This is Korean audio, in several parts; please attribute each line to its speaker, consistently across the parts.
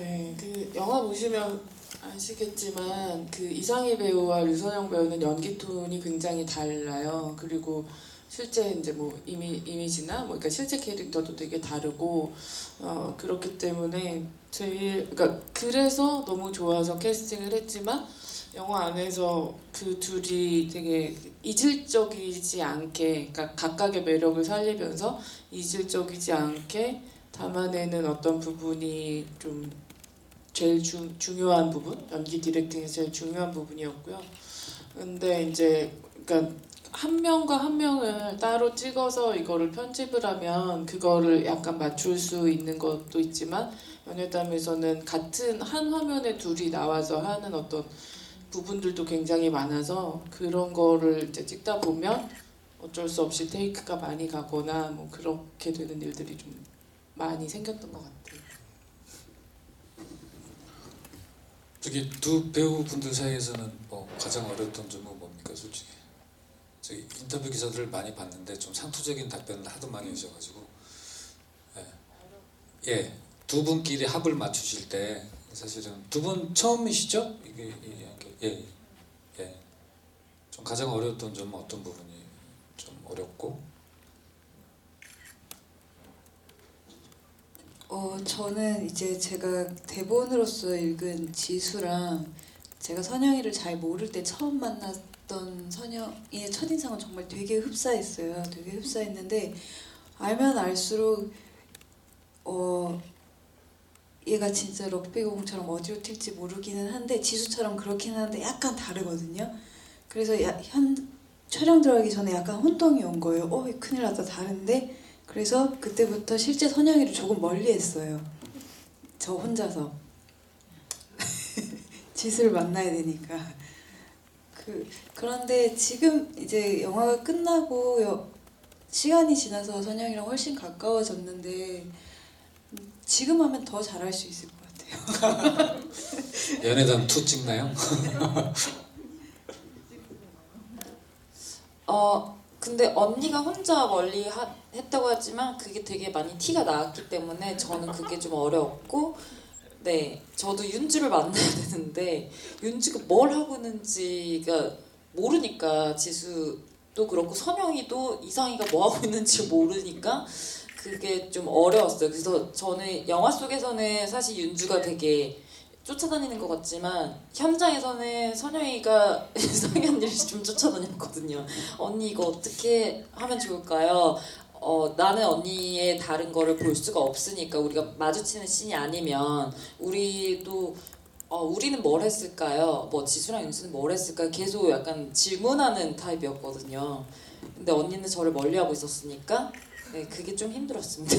Speaker 1: 네, 그 영화 보시면 아시겠지만 그 이상희 배우와 류선영 배우는 연기 톤이 굉장히 달라요. 그리고 실제 이제 뭐 이미 이미지나 뭐 그러니까 실제 캐릭터도 되게 다르고 어 그렇기 때문에 제일 그러니까 그래서 너무 좋아서 캐스팅을 했지만 영화 안에서 그 둘이 되게 이질적이지 않게 그러니까 각각의 매력을 살리면서 이질적이지 않게 담아내는 어떤 부분이 좀 제일 중, 중요한 부분 연기 디렉팅에서 제일 중요한 부분이었고요. 근데 이제 그러니까 한 명과 한 명을 따로 찍어서 이거를 편집을 하면 그거를 약간 맞출 수 있는 것도 있지만 연예담에서는 같은 한 화면에 둘이 나와서 하는 어떤 부분들도 굉장히 많아서 그런 거를 이제 찍다 보면 어쩔 수 없이 테이크가 많이 가거나 뭐 그렇게 되는 일들이 좀 많이 생겼던 것 같아요.
Speaker 2: 저기 두 배우분들 사이에서는 뭐 가장 어려웠던 점은 뭡니까 솔직히? 저기 인터뷰 기사들을 많이 봤는데 좀 상투적인 답변을 하도 많이 하셔가지고. 예, 두 분끼리 합을 맞추실 때 사실은 두 분 처음이시죠? 이게 이게. 예, 예, 좀 가장 어려웠던 점은 어떤 부분이 좀 어렵고
Speaker 3: 어, 저는 이제 제가 대본으로서 읽은 지수랑 제가 선영이를 잘 모를 때 처음 만났던 선영이의 첫인상은 정말 되게 흡사했어요. 되게 흡사했는데 알면 알수록 어 얘가 진짜 럭비공처럼 어디로 튈지 모르기는 한데 지수처럼 그렇긴 한데 약간 다르거든요. 그래서 야, 현 촬영 들어가기 전에 약간 혼동이 온 거예요. 어, 큰일 났다 다른데 그래서 그때부터 실제 선영이를 조금 멀리 했어요. 저 혼자서 지수를 만나야 되니까. 그 그런데 지금 이제 영화가 끝나고 여- 시간이 지나서 선영이랑 훨씬 가까워졌는데 음, 지금 하면 더 잘할 수 있을 것 같아요.
Speaker 2: 연애담 2 찍나요?
Speaker 4: 어 근데 언니가 혼자 멀리 하, 했다고 하지만 그게 되게 많이 티가 나왔기 때문에 저는 그게 좀 어려웠고 네 저도 윤주를 만나야 되는데 윤주가 뭘 하고 있는지가 모르니까 지수도 그렇고 선영이도 이상이가 뭐 하고 있는지 모르니까 그게 좀 어려웠어요. 그래서 저는 영화 속에서는 사실 윤주가 되게 쫓아다니는 것 같지만 현장에서는 선영이가 이상희 언니를 좀 쫓아다녔거든요. 언니 이거 어떻게 하면 좋을까요? 어, 나는 언니의 다른 거를 볼 수가 없으니까 우리가 마주치는 씬이 아니면 우리도 어, 우리는 뭘 했을까요? 뭐 지수랑 윤수는 뭘 했을까요? 계속 약간 질문하는 타입이었거든요. 근데 언니는 저를 멀리하고 있었으니까 네, 그게 좀 힘들었습니다.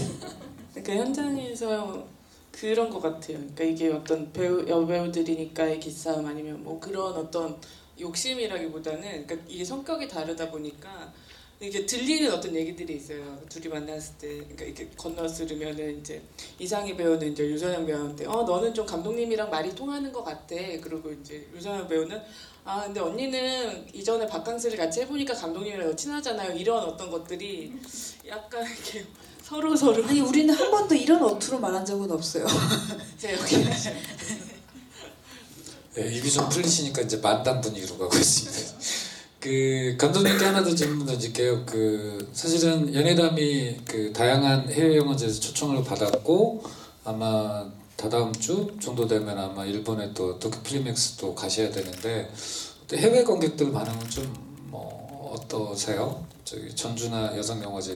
Speaker 1: 그러니까 현장에서 그런 것 같아요. 그러니까 이게 어떤 배우 여배우들이니까의 기싸움 아니면 뭐 그런 어떤 욕심이라기보다는 그러니까 이게 성격이 다르다 보니까 이게 들리는 어떤 얘기들이 있어요. 둘이 만났을 때 그러니까 이렇게 건너스르면은 이제 이상희 배우는 이제 유선영 배우한테 어 너는 좀 감독님이랑 말이 통하는 것 같아. 그리고 이제 유선영 배우는 아 근데 언니는 이전에 바캉스를 같이 해보니까 감독님이랑 더 친하잖아요. 이런 어떤 것들이 약간 이렇게 서로 서로
Speaker 3: 아니 우리는 한 번도 이런 어투로 말한 적은 없어요.
Speaker 1: 제 여기
Speaker 2: 예, 입이 좀 풀리시니까 이제 만담 분위기로 가고 있습니다. 그 감독님께 하나 더 질문 던질게요. 그 사실은 연예담이 그 다양한 해외 영화제에서 초청을 받았고 아마 다다음 주 정도 되면 아마 일본에 또 도쿄 필리맥스 또 가셔야 되는데 해외 관객들 반응은 좀 뭐 어떠세요? 저기 전주나 여성 영화제